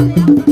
Thank you.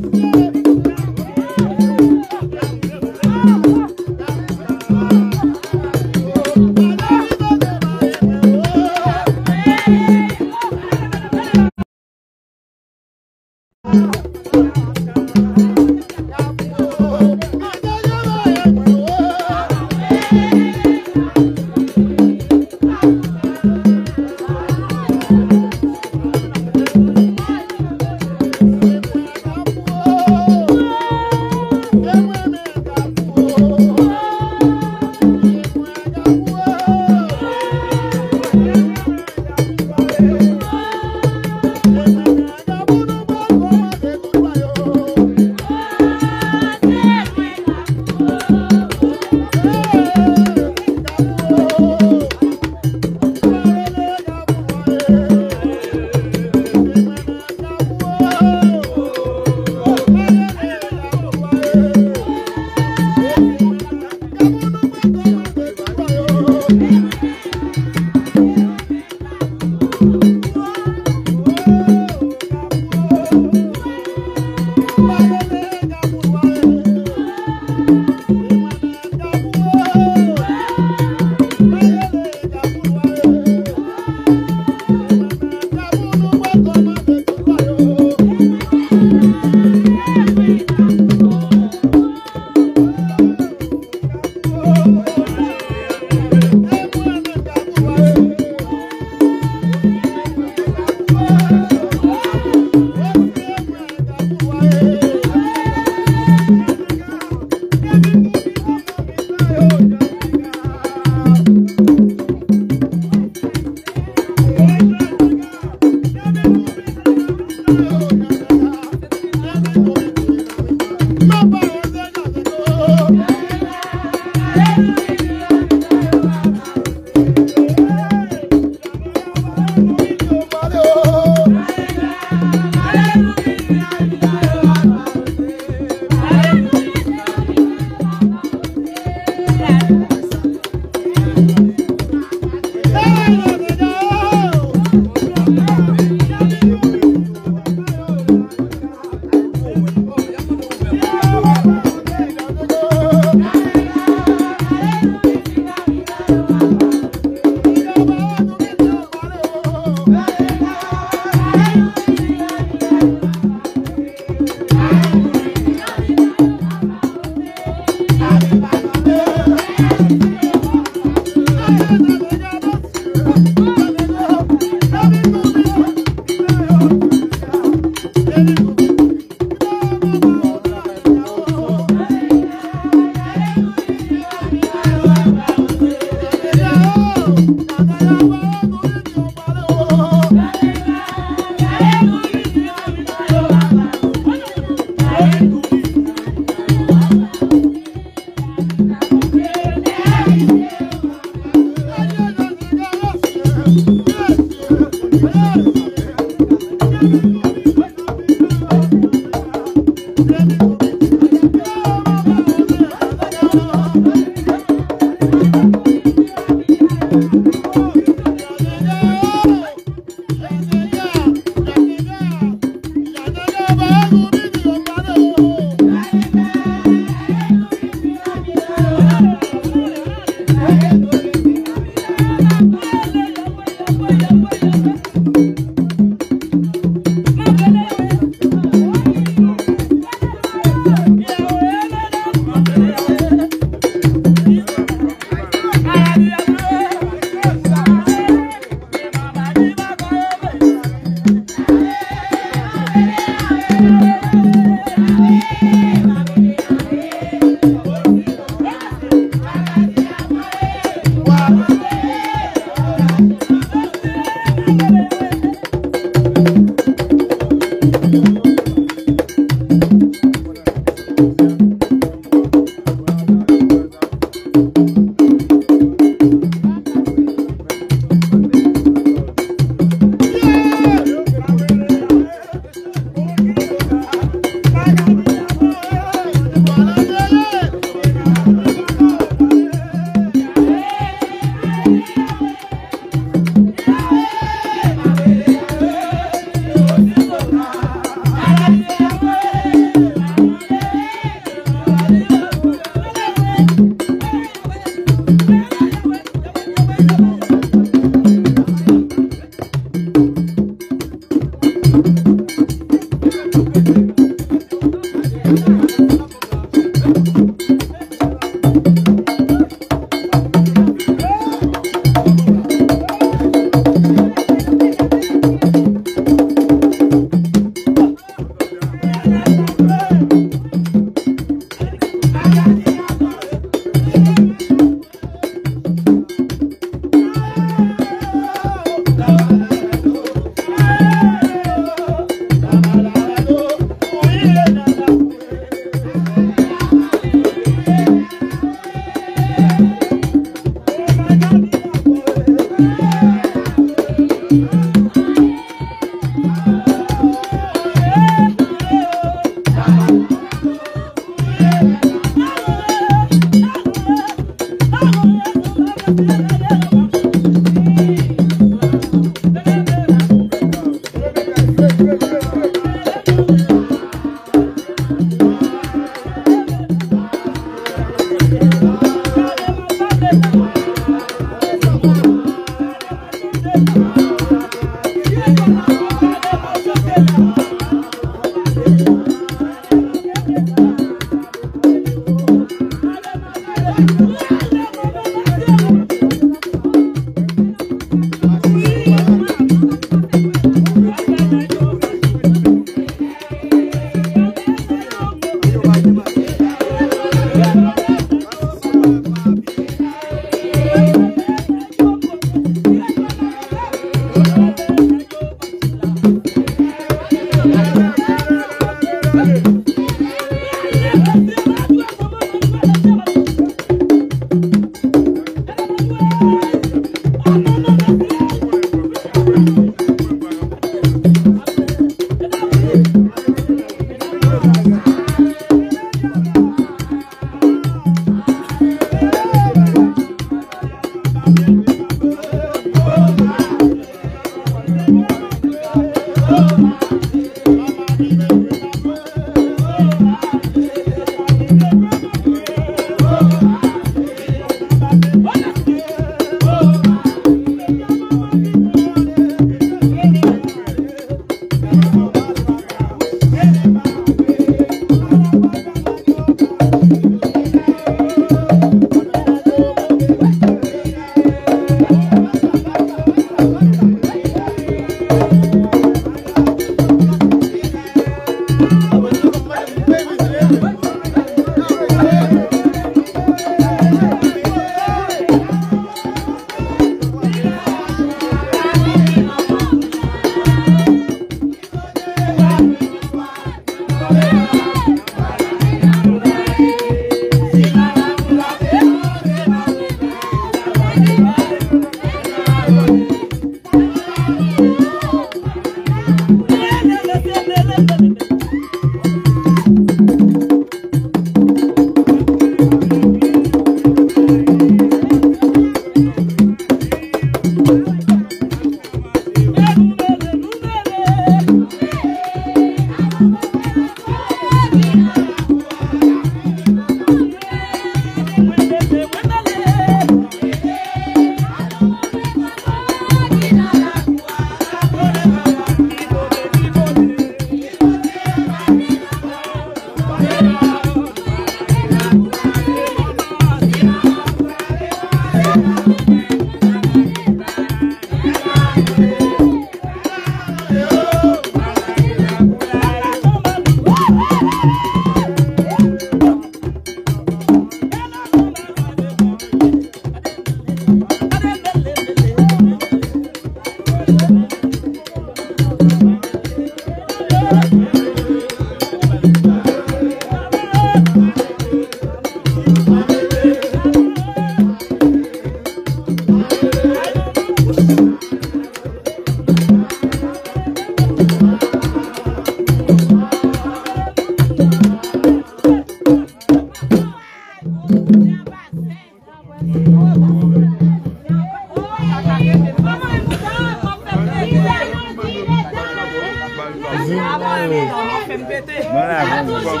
Mwen la kon.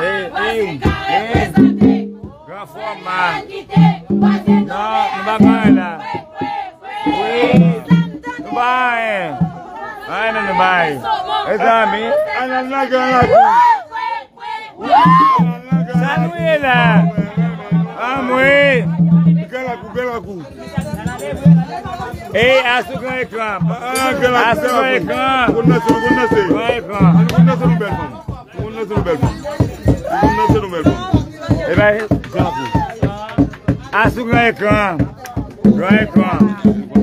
Hey, hey, hey. Gran forma. Non, nou ba kan la. Oui. Nou ba an. An nan Ey Asou grand écran. Asou grand écran. Moun na sunu moun na sey. Grand écran. Moun na sunu bel fam. Moun na sunu bel fam. Moun na sunu bel fam. Eh ben, j'en prie. Asou grand écran. Grand écran.